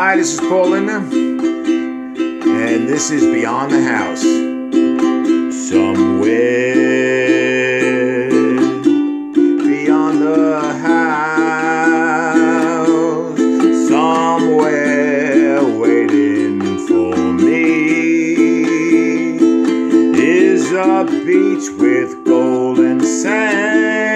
Hi, this is Paul Lindner, and this is Beyond the House. Somewhere beyond the house, somewhere waiting for me is a beach with golden sands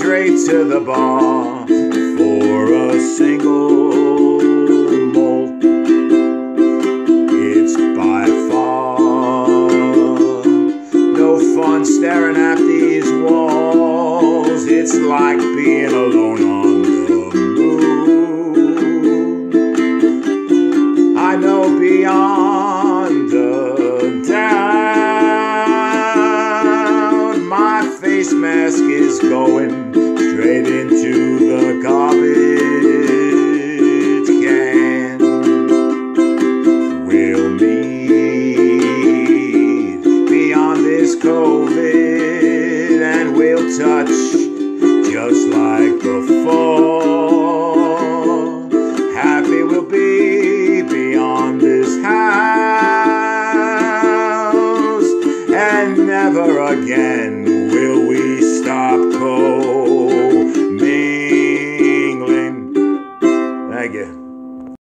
straight to the bar for a single malt it's by far no fun staring at these walls. It's like being alone going straight into the garbage can. We'll meet beyond this COVID and we'll touch just like before. Happy we'll be beyond this house and never again